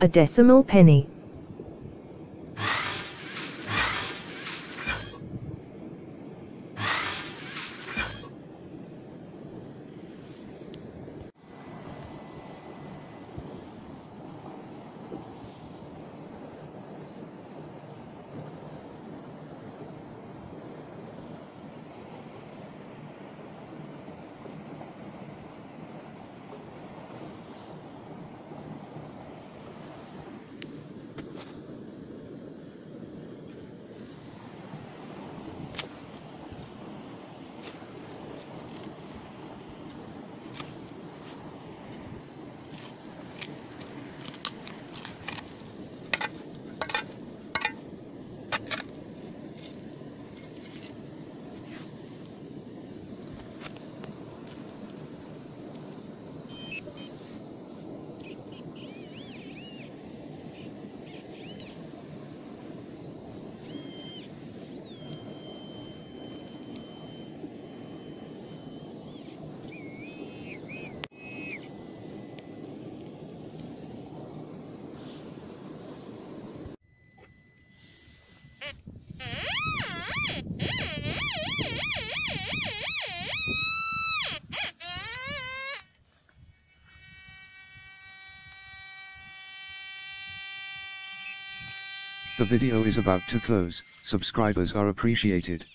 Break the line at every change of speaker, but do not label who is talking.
a decimal penny.
The video is about to close, subscribers are appreciated.